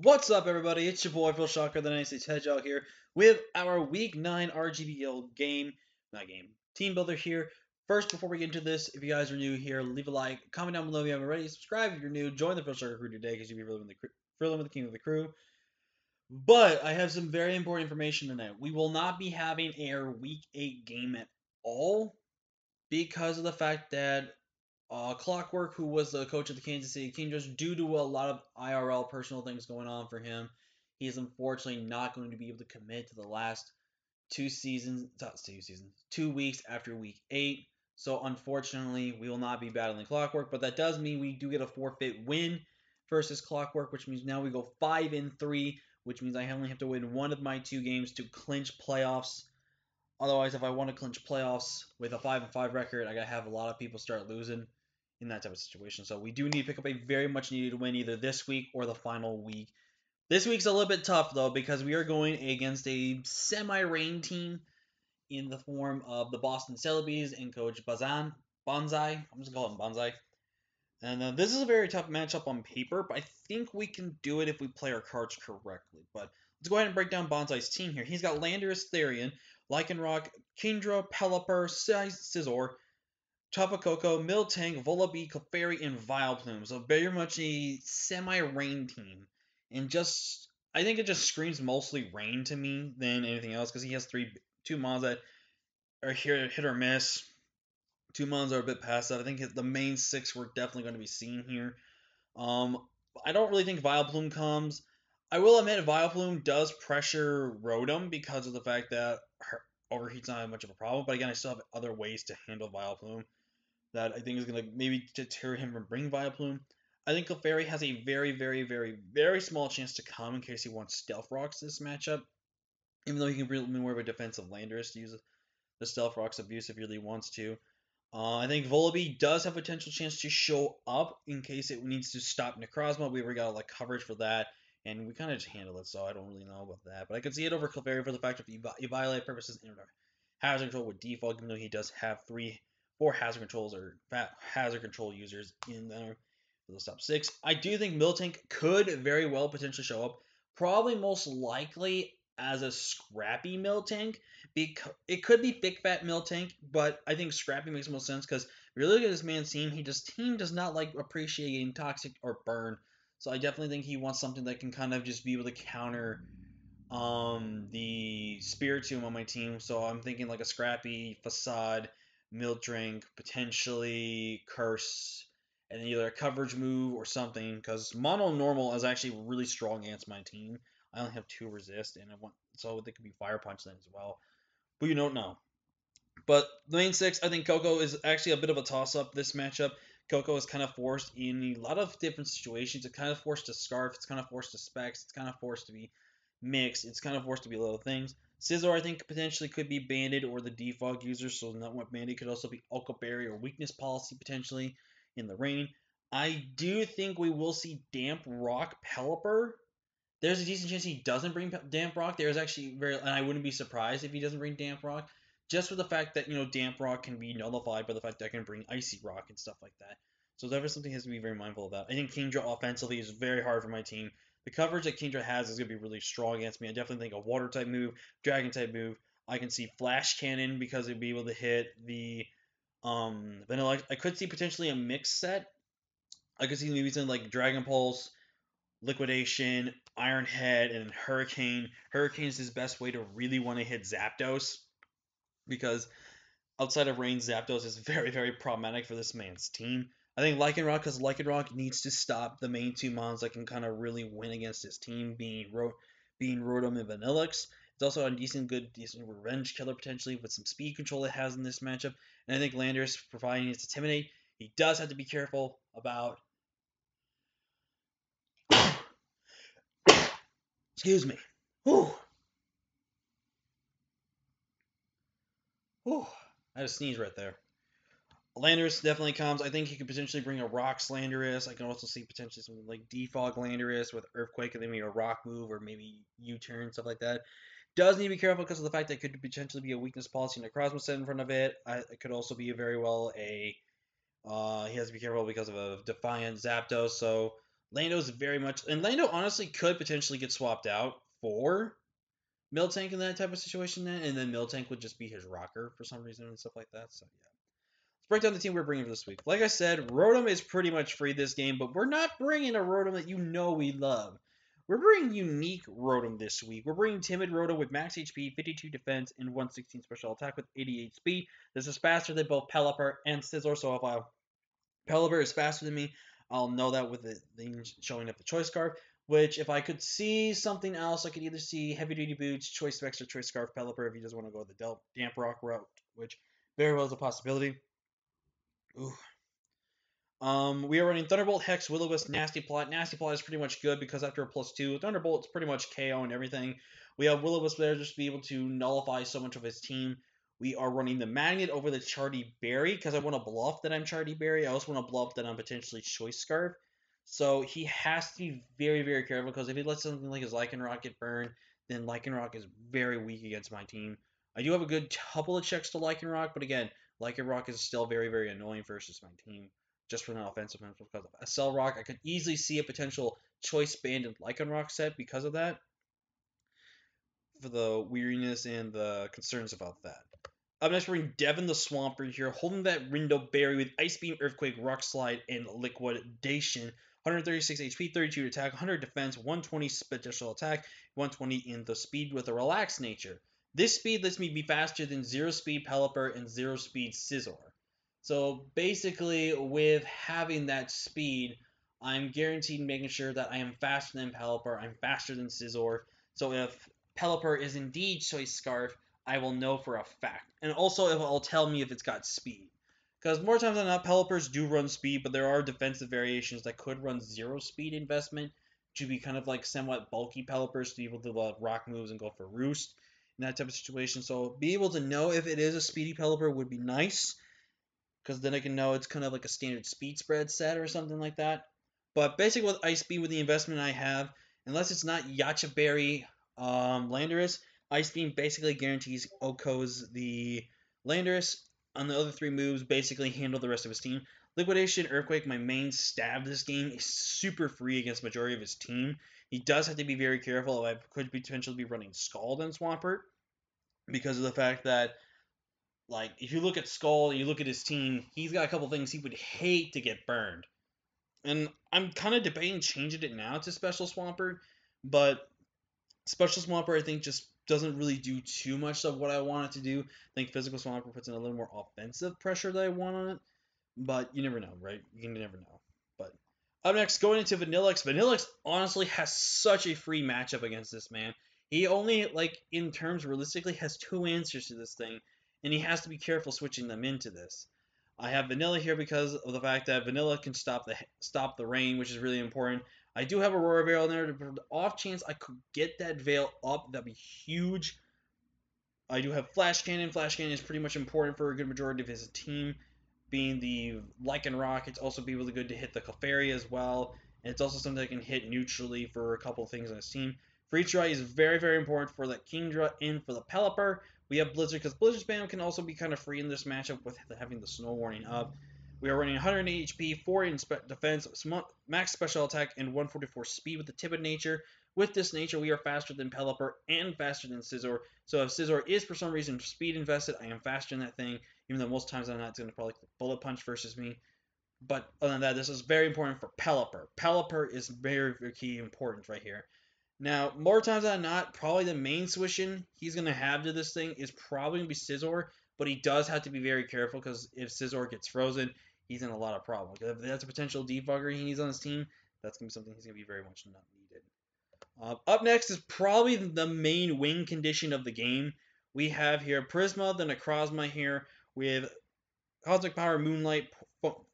What's up, everybody? It's your boy Thrill Shocker, the 96 Hedgehog here, with our Week 9 RGBL game, not game, team builder here. First, before we get into this, if you guys are new here, leave a like, comment down below if you haven't already, subscribe if you're new, join the Thrill Shocker crew today because you'll be thrilling with, the, with the king of the crew. But I have some very important information tonight. We will not be having our Week 8 game at all because of the fact that uh, Clockwork, who was the coach of the Kansas City Kingdoms, due to a lot of IRL personal things going on for him, he is unfortunately not going to be able to commit to the last two seasons, not two seasons, two weeks after week eight. So unfortunately, we will not be battling Clockwork, but that does mean we do get a forfeit win versus Clockwork, which means now we go five and three, which means I only have to win one of my two games to clinch playoffs. Otherwise, if I want to clinch playoffs with a five and five record, I gotta have a lot of people start losing in that type of situation. So we do need to pick up a very much needed win either this week or the final week. This week's a little bit tough though because we are going against a semi-rain team in the form of the Boston Celebies and Coach Bazan Bonsai. I'm just gonna call him Bonsai. And uh, this is a very tough matchup on paper, but I think we can do it if we play our cards correctly. But let's go ahead and break down Bonsai's team here. He's got Landorus, Therian, Lycanroc, Kingdra, Pelipper, Scizor, Tapu Miltank, Vullaby, Clefairy, and Vileplume. So very much a semi-rain team. And just, I think it just screams mostly rain to me than anything else because he has three, two mons that are here hit or miss. Two mons are a bit past that. I think the main six we're definitely going to be seeing here. Um, I don't really think Vileplume comes. I will admit Vileplume does pressure Rotom because of the fact that overheat's not much of a problem. But again, I still have other ways to handle Vileplume that I think is going to maybe deter him from bringing Vileplume. I think Clefairy has a very, very, very, very small chance to come in case he wants Stealth Rocks this matchup. Even though he can be more of a defensive Landorus to use the Stealth Rocks abuse if he really wants to. Uh, I think Vullaby does have a potential chance to show up in case it needs to stop Necrozma. We already got like coverage for that, and we kind of just handle it, so I don't really know about that. But I could see it over Clefairy for the fact if you, violate purposes in hazard control with default, even though he does have three four hazard controls or hazard control users in for the top six. I do think Miltank could very well potentially show up. Probably most likely as a scrappy Miltank. Because it could be thick fat Miltank, but I think scrappy makes most sense because if you look at this man's team, he just team does not like appreciating toxic or burn. So I definitely think he wants something that can kind of just be able to counter um the Spiritomb on my team. So I'm thinking like a scrappy facade Miltank, potentially Curse, and either a coverage move or something. Because Mono Normal is actually really strong against my team. I only have two resist, and I want so they could be Fire Punch then as well. But you don't know. But the main six, I think Koko is actually a bit of a toss up this matchup. Koko is kind of forced in a lot of different situations. It's kind of forced to Scarf, it's kind of forced to Specs, it's kind of forced to be mixed, it's kind of forced to be little things. Scizor, I think, potentially could be banded or the defog user, so not what banded could also be Berry or weakness policy potentially in the rain. I do think we will see Damp Rock Pelipper. There's a decent chance he doesn't bring Damp Rock. There's actually very, and I wouldn't be surprised if he doesn't bring Damp Rock, just for the fact that you know Damp Rock can be nullified by the fact that I can bring Icy Rock and stuff like that. So that something he has to be very mindful about. I think Kingdra offensively is very hard for my team the coverage that Kingdra has is going to be really strong against me. I definitely think a water type move, dragon type move. I can see flash cannon because it'd be able to hit the um vanilla. I could see potentially a mix set. I could see maybe something like Dragon Pulse, Liquidation, Iron Head, and Hurricane. Hurricane is his best way to really want to hit Zapdos because outside of rain, Zapdos is very, very problematic for this man's team. I think Lycanroc, because Lycanroc needs to stop the main two mons that can kind of really win against his team, being Ro- being Rotom and Vanilluxe. It's also a decent, good, decent revenge killer potentially with some speed control it has in this matchup. And I think Landorus, providing it's Intimidate, he does have to be careful about. Excuse me. Whew. Whew. I a sneeze right there. Landorus definitely comes. I think he could potentially bring a Rocks Landorus. I can also see potentially something like Defog Landorus with Earthquake and then maybe a Rock move or maybe U-turn, stuff like that. Does need to be careful because of the fact that it could potentially be a weakness policy a Necrozma set in front of it. I, it could also be a very well a. Uh, he has to be careful because of a Defiant Zapdos. So Lando's very much, and Lando honestly could potentially get swapped out for Miltank in that type of situation, then, and then Miltank would just be his rocker for some reason and stuff like that. So yeah. Let's break down the team we're bringing for this week. Like I said, Rotom is pretty much free this game, but we're not bringing a Rotom that you know we love. We're bringing unique Rotom this week. We're bringing Timid Rotom with max HP, 52 defense, and 116 special attack with 88 speed. This is faster than both Pelipper and Scizor, so if I Pelipper is faster than me, I'll know that with the thing showing up the choice scarf. Which, if I could see something else, I could either see heavy duty boots, choice or choice scarf Pelipper if you doesn't want to go the Del- damp rock route, which very well is a possibility. Ooh. Um, we are running Thunderbolt, Hex, Will-O-Wisp, Nasty Plot. Nasty Plot is pretty much good because after a plus two, Thunderbolt's pretty much KO and everything. We have Will-O-Wisp there just to be able to nullify so much of his team. We are running the Magnet over the Charti Berry because I want to bluff that I'm Charti Berry. I also want to bluff that I'm potentially Choice Scarf. So he has to be very, very careful because if he lets something like his Lycanroc get burned, then Lycanroc is very weak against my team. I do have a good couple of checks to Lycanroc, but again, Lycanroc is still very, very annoying versus my team just from an offensive end because of Rock, I could easily see a potential choice band and Lycanroc set because of that. For the weariness and the concerns about that. Up next, we're in Devin the Swampert here, holding that Rindo Berry with Ice Beam, Earthquake, Rock Slide, and Liquidation. 136 HP, 32 attack, 100 defense, 120 special attack, 120 in the speed with a relaxed nature. This speed lets me be faster than 0 speed Pelipper and 0 speed Scizor. So basically, with having that speed, I'm guaranteed making sure that I am faster than Pelipper, I'm faster than Scizor. So if Pelipper is indeed Choice Scarf, I will know for a fact. And also, it will tell me if it's got speed. Because more times than not, Pelippers do run speed, but there are defensive variations that could run zero speed investment to be kind of like somewhat bulky Pelippers to be able to do rock moves and go for Roost in that type of situation. So be able to know if it is a speedy Pelipper would be nice because then I can know it's kind of like a standard speed spread set or something like that. But basically, with Ice Beam, with the investment I have, unless it's not Yache Berry um, Landorus, Ice Beam basically guarantees OHKOs the Landorus. On the other three moves, basically handle the rest of his team. Liquidation, Earthquake, my main stab this game, is super free against majority of his team. He does have to be very careful. I could potentially be running Scald and Swampert because of the fact that like, if you look at Skull, and you look at his team, he's got a couple things he would hate to get burned. And I'm kind of debating changing it now to Special Swampert, but Special Swampert, I think, just doesn't really do too much of what I want it to do. I think Physical Swampert puts in a little more offensive pressure that I want on it, but you never know, right? You never know. But up next, going into Vanilluxe. Vanilluxe honestly has such a free matchup against this man. He only, like, in terms realistically, has two answers to this thing and he has to be careful switching them into this. I have Vanilla here because of the fact that Vanilla can stop the stop the rain, which is really important. I do have Aurora Veil in there. For the off chance I could get that Veil up, that'd be huge. I do have Flash Cannon. Flash Cannon is pretty much important for a good majority of his team. Being the Lichen Lycanroc, it's also be really good to hit the Clefairy as well. And it's also something that can hit neutrally for a couple of things on his team. Freeze Dry is very, very important for that Kingdra and for the Pelipper. We have Blizzard because Blizzard spam can also be kind of free in this matchup with having the Snow Warning up. We are running 108 HP, 4 in defense, max special attack, and 144 speed with the Timid nature. With this nature, we are faster than Pelipper and faster than Scizor. So if Scizor is for some reason speed invested, I am faster than that thing, even though most times I'm not It's going to probably bullet punch versus me. But other than that, this is very important for Pelipper. Pelipper is very, very key important right here. Now, more times than not, probably the main switching he's going to have to this thing is probably going to be Scizor, but he does have to be very careful because if Scizor gets frozen, he's in a lot of problems. If that's a potential debugger he needs on his team, that's going to be something he's going to be very much not needed. Uh, up next is probably the main wing condition of the game. We have here Prisma, then Necrozma here with Cosmic Power, Moonlight,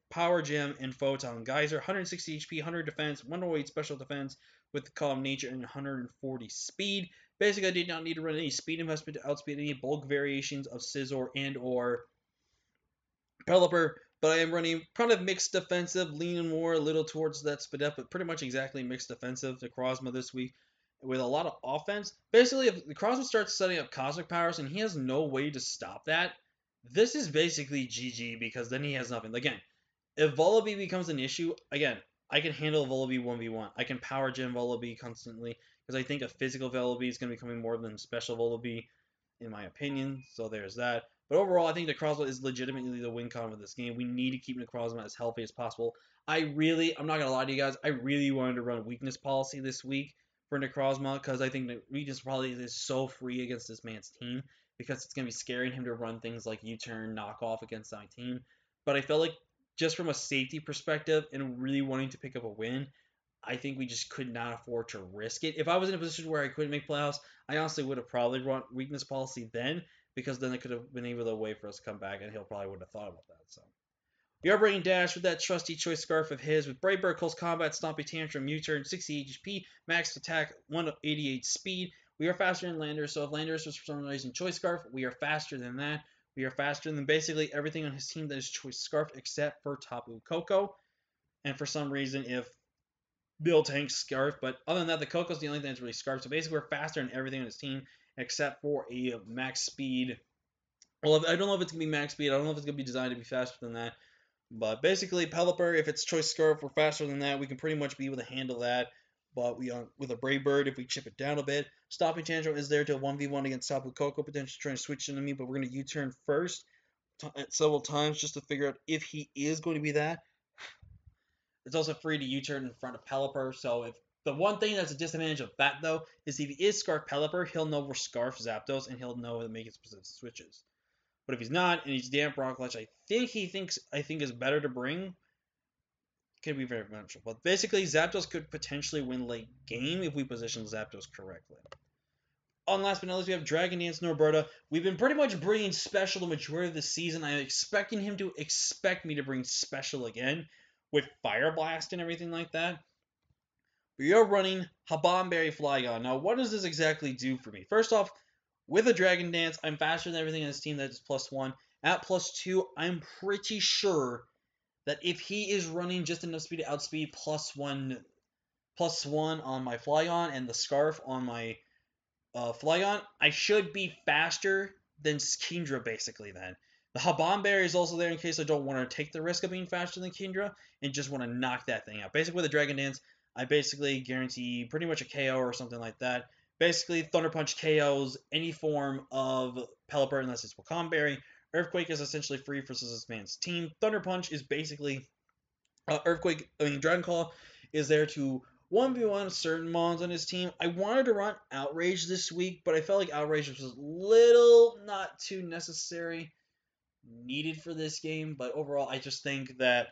Power Gem, and Photon. Geyser, 160 HP, 100 defense, 108 special defense, with the Calm Nature and 140 speed. Basically, I did not need to run any speed investment to outspeed any bulk variations of Scizor and or Pelipper, but I am running kind of mixed defensive, leaning more a little towards that Spadef, but pretty much exactly mixed defensive to Crosma this week with a lot of offense. Basically, if the Crosma starts setting up Cosmic Powers and he has no way to stop that, this is basically GG because then he has nothing. Again, if Vullaby becomes an issue, again, I can handle Vullaby 1v1. I can power gem Vullaby constantly because I think a physical Vullaby is going to be coming more than special Vullaby, in my opinion. So there's that. But overall, I think Necrozma is legitimately the win con of this game. We need to keep Necrozma as healthy as possible. I really, I'm not going to lie to you guys, I really wanted to run weakness policy this week for Necrozma because I think the weakness policy is so free against this man's team because it's going to be scaring him to run things like U-turn, knockoff against my team. But I felt like just from a safety perspective and really wanting to pick up a win, I think we just could not afford to risk it. If I was in a position where I couldn't make playoffs, I honestly would have probably run weakness policy then because then it could have been even a way for us to come back and he'll probably wouldn't have thought about that. So we are bringing Dash with that trusty choice scarf of his with Brave Bird, Close Combat, Stomping Tantrum, U-Turn, 60 HP, Max Attack, 188 Speed. We are faster than Landers, so if Landers was for some reason Choice Scarf, we are faster than that. We are faster than basically everything on his team that is Choice Scarf except for Tapu Koko. And for some reason, if Miltank Scarf, but other than that, the Koko's the only thing that's really Scarf. So basically, we're faster than everything on his team except for a max speed. Well, I don't know if it's gonna be max speed. I don't know if it's gonna be designed to be faster than that. But basically, Pelipper, if it's Choice Scarf, we're faster than that. We can pretty much be able to handle that. But we are with a Brave Bird, if we chip it down a bit, Stomping Tantrum is there to 1v1 against Tapu Koko, potentially trying to switch into me, but we're going to U-turn first several times just to figure out if he is going to be that. It's also free to U-turn in front of Pelipper, so if the one thing that's a disadvantage of that though is if he is Scarf Pelipper, he'll know where Scarf Zapdos and he'll know to make his specific switches. But if he's not and he's Damp Rock Ledge, I think he thinks I think is better to bring could be very potential. But basically, Zapdos could potentially win late game if we position Zapdos correctly. On last but not least, we have Dragon Dance Norberta. We've been pretty much bringing special the majority of the season. I'm expecting him to expect me to bring special again with Fire Blast and everything like that. We are running Haban Berry Flygon. Now, what does this exactly do for me? First off, with a Dragon Dance, I'm faster than everything in this team that is plus one. At plus two, I'm pretty sure that if he is running just enough speed to outspeed plus one plus one on my Flygon and the scarf on my uh, Flygon, I should be faster than Kingdra basically then. The Haban Berry is also there in case I don't want to take the risk of being faster than Kingdra and just want to knock that thing out. Basically with a Dragon Dance, I basically guarantee pretty much a KO or something like that. Basically, Thunder Punch KOs any form of Pelipper unless it's Wacan Berry, Earthquake is essentially free for this man's team. Thunder Punch is basically uh, Earthquake. I mean, Dragon Claw is there to 1v1 certain mons on his team. I wanted to run Outrage this week, but I felt like Outrage was a little not too necessary needed for this game. But overall, I just think that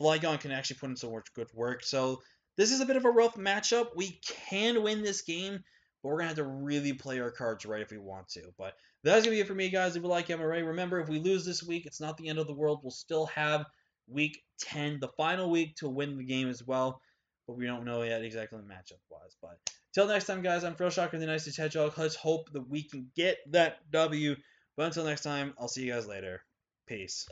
Flygon can actually put in some good work. So this is a bit of a rough matchup. We can win this game, but we're going to have to really play our cards right if we want to. But that's going to be it for me, guys. If you like MRA, remember, if we lose this week, it's not the end of the world. We'll still have week 10, the final week, to win the game as well. But we don't know yet exactly matchup-wise. But until next time, guys, I'm Thrill Shocker, the Nicest Hedgehog. Let's hope that we can get that W. But until next time, I'll see you guys later. Peace.